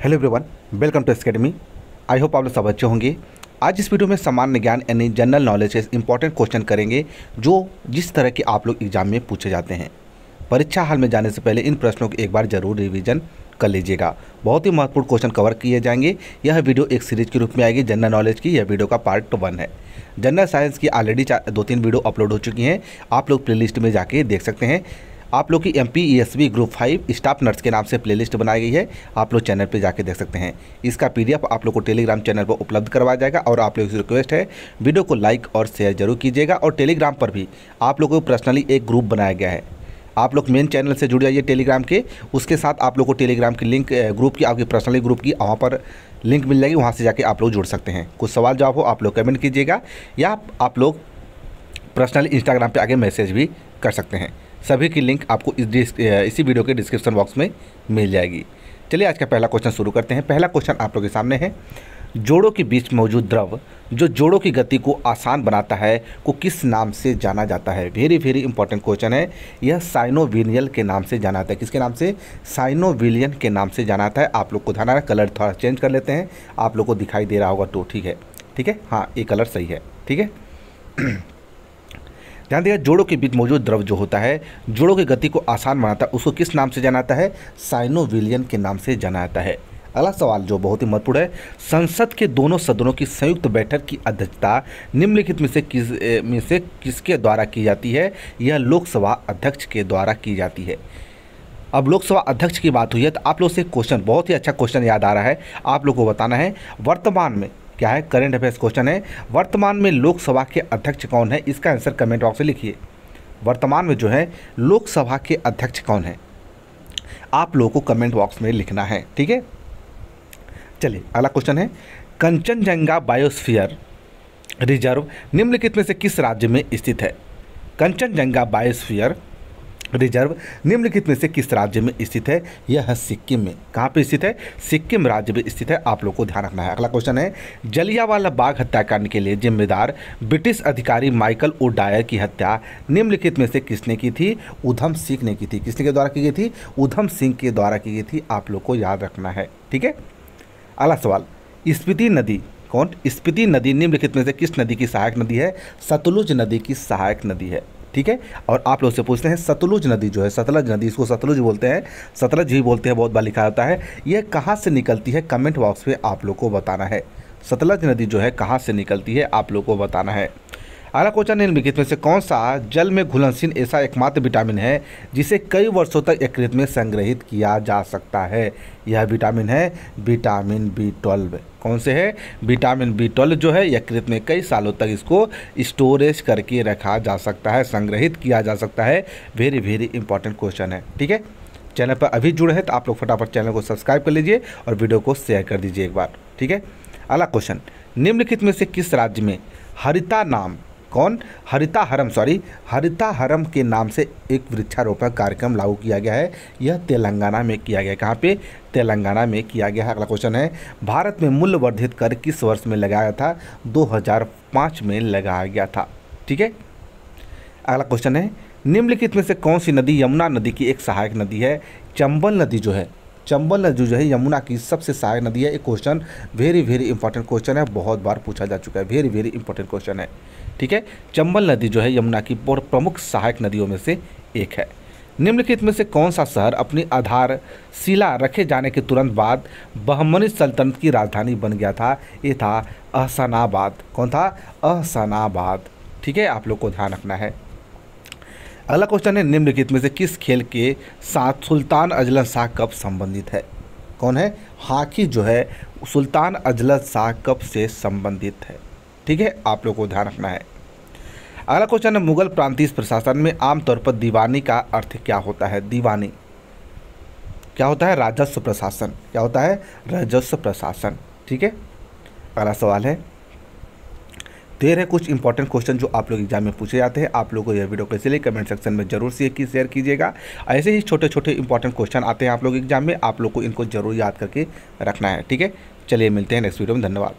Hello everyone welcome to academy I hope आप लोग सब अच्छे होंगे। आज इस वीडियो में सामान्य ज्ञान यानी जनरल नॉलेज के इंपॉर्टेंट क्वेश्चन करेंगे, जो जिस तरह के आप लोग एग्ज़ाम में पूछे जाते हैं। परीक्षा हाल में जाने से पहले इन प्रश्नों को एक बार ज़रूर रिवीजन कर लीजिएगा। बहुत ही महत्वपूर्ण क्वेश्चन कवर किए जाएँगे। यह वीडियो एक सीरीज़ के रूप में आएगी जनरल नॉलेज की यह वीडियो का पार्ट वन है। जनरल साइंस की ऑलरेडी दो तीन वीडियो अपलोड हो चुकी हैं। आप लोग प्लेलिस्ट में जाके देख सकते हैं। आप लोग की M P group five staff nurse के नाम से प्लेलिस्ट बनाई गई है। आप लोग चैनल पर जाके देख सकते हैं। इसका पीडीएफ आप लोग को टेलीग्राम चैनल पर उपलब्ध करवाया जाएगा और आप लोगों की रिक्वेस्ट है वीडियो को लाइक और शेयर ज़रूर कीजिएगा और टेलीग्राम पर भी आप लोगों को पर्सनली एक ग्रुप बनाया गया है। आप लोग मेन चैनल से जुड़ जाइए टेलीग्राम के। उसके साथ आप लोग को टेलीग्राम की लिंक ग्रुप की, आपकी पर्सनली ग्रुप की, वहाँ पर लिंक मिल जाएगी। वहाँ से जाके आप लोग जुड़ सकते हैं। कुछ सवाल जवाब हो आप लोग कमेंट कीजिएगा या आप लोग पर्सनली इंस्टाग्राम पे आगे मैसेज भी कर सकते हैं। सभी की लिंक आपको इस इसी वीडियो के डिस्क्रिप्शन बॉक्स में मिल जाएगी। चलिए आज का पहला क्वेश्चन शुरू करते हैं। पहला क्वेश्चन आप लोगों के सामने है। जोड़ों के बीच मौजूद द्रव, जो जोड़ों की गति को आसान बनाता है, को किस नाम से जाना जाता है? वेरी वेरी इंपॉर्टेंट क्वेश्चन है। यह साइनोविलियन के नाम से जाना जाता है। किसके नाम से? साइनोविलियन के नाम से जाना जाता है। आप लोग को ध्यान रहा कलर थोड़ा चेंज कर लेते हैं। आप लोग को दिखाई दे रहा होगा तो ठीक है। ठीक है? हाँ ये कलर सही है। ठीक है? ध्यान दिया जोड़ों के बीच मौजूद द्रव जो होता है, जोड़ों की गति को आसान बनाता है, उसको किस नाम से जाना जाता है? साइनोविलियन के नाम से जाना जाता है। अगला सवाल जो बहुत ही महत्वपूर्ण है, संसद के दोनों सदनों की संयुक्त बैठक की अध्यक्षता निम्नलिखित में से किसमें से किसके द्वारा की जाती है? यह लोकसभा अध्यक्ष के द्वारा की जाती है। अब लोकसभा अध्यक्ष की बात हुई है तो आप लोग से क्वेश्चन, बहुत ही अच्छा क्वेश्चन याद आ रहा है, आप लोग को बताना है, वर्तमान में क्या है? करेंट अफेयर्स क्वेश्चन है। वर्तमान में लोकसभा के अध्यक्ष कौन है? इसका आंसर कमेंट बॉक्स में लिखिए। वर्तमान में जो है, लोकसभा के अध्यक्ष कौन है? आप लोगों को कमेंट बॉक्स में लिखना है, ठीक है? चलिए, अगला क्वेश्चन है। कंचनजंगा बायोस्फीयर रिज़र्व निम्नलिखित में से किस राज्य में स्थित है? कंचनजंगा बायोस्फीयर रिज़र्व निम्नलिखित में से किस राज्य में स्थित है? यह है सिक्किम में। कहाँ पे स्थित है? सिक्किम राज्य में स्थित है। आप लोग को ध्यान रखना है। अगला क्वेश्चन है, जलियावाला बाग हत्याकांड के लिए जिम्मेदार ब्रिटिश अधिकारी माइकल ओ डायर की हत्या निम्नलिखित में से किसने की थी? उधम सिंह ने की थी। किसने के द्वारा की गई थी? उधम सिंह के द्वारा की गई थी। आप लोग को याद रखना है। ठीक है? अगला सवाल, स्पीति नदी कौन? स्पीति नदी निम्नलिखित में से किस नदी की सहायक नदी है? सतलुज नदी की सहायक नदी है। ठीक है? और आप लोग से पूछते हैं, सतलुज नदी जो है, सतलज नदी, इसको सतलुज बोलते हैं। सतलज ही बोलते हैं, बहुत बार लिखा जाता है। यह कहाँ से निकलती है? कमेंट बॉक्स में आप लोग को बताना है। सतलज नदी जो है, कहाँ से निकलती है? आप लोग को बताना है। अगला क्वेश्चन निम्नलिखित में से कौन सा जल में घुलनशील ऐसा एकमात्र विटामिन है, जिसे कई वर्षों तक यकृत में संग्रहित किया जा सकता है? यह विटामिन है विटामिन बी ट्वेल्व। कौन से है? विटामिन बी ट्वेल्व जो है यकृत में कई सालों तक इसको स्टोरेज करके रखा जा सकता है, संग्रहित किया जा सकता है। वेरी वेरी इंपॉर्टेंट क्वेश्चन है, ठीक है? चैनल पर अभी जुड़े हैं तो आप लोग फटाफट चैनल को सब्सक्राइब कर लीजिए और वीडियो को शेयर कर दीजिए एक बार, ठीक है? अगला क्वेश्चन, निम्नलिखित में से किस राज्य में हरिता नाम कौन? हरिता हरम सॉरी हरिता हरम के नाम से एक वृक्षारोपण कार्यक्रम लागू किया गया है। यह तेलंगाना में किया गया कहाँ पे? तेलंगाना में किया गया है। अगला क्वेश्चन है, भारत में मूल्य वर्धित कर किस वर्ष में लगाया था? 2005 में लगाया गया था। ठीक है? अगला क्वेश्चन है, निम्नलिखित में से कौन सी नदी यमुना नदी की एक सहायक नदी है? चंबल नदी जो है चंबल नदी जो है, यमुना की सबसे सहायक नदी है। एक question very very important question है। बहुत बार पूछा जा चुका है। वेरी वेरी इंपॉर्टेंट क्वेश्चन है। ठीक है? चंबल नदी जो है, यमुना की बहुत प्रमुख सहायक नदियों में से एक है। निम्नलिखित में से कौन सा शहर अपनी आधार शिला रखे जाने के तुरंत बाद बहमनी सल्तनत की राजधानी बन गया था? ये था अहसनाबाद। कौन था? अहसनाबाद। ठीक है? आप लोग को ध्यान रखना है। अगला क्वेश्चन है, निम्नलिखित में से किस खेल के साथ सुल्तान अजलन शाह कप संबंधित है? कौन है? हॉकी जो है, सुल्तान अजलन शाह कप से संबंधित है। ठीक है? आप लोग को ध्यान रखना है। अगला क्वेश्चन है, मुगल प्रांतीय प्रशासन में आमतौर पर दीवानी का अर्थ क्या होता है? दीवानी। क्या होता है? राजस्व प्रशासन। क्या होता है? राजस्व प्रशासन। ठीक है? अगला सवाल है देर है कुछ इंपॉर्टेंट क्वेश्चन जो आप लोग एग्ज़ाम में पूछे जाते हैं। आप लोगों को यह वीडियो कैसे लिए कमेंट सेक्शन में ज़रूर से की शेयर कीजिएगा। ऐसे ही छोटे छोटे इंपॉर्टेंट क्वेश्चन आते हैं आप लोग एग्ज़ाम में। आप लोग को इनको ज़रूर याद करके रखना है, ठीक है? चलिए मिलते हैं नेक्स्ट वीडियो में, धन्यवाद।